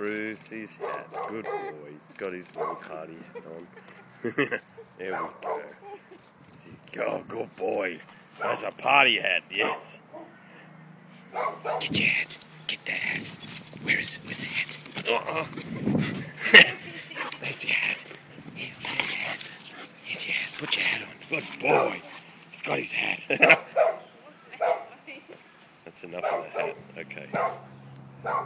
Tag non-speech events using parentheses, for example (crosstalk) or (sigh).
Bruce his hat. Good boy. He's got his little party hat on. (laughs) there we go. Oh, good boy. That's a party hat, yes. Get your hat. Get that hat. Where is it? where's the hat? Uh-uh. There's your hat. Here, your hat. Here's your hat. Put your hat on. Good boy. He's got his hat. (laughs) That's enough of the hat. Okay.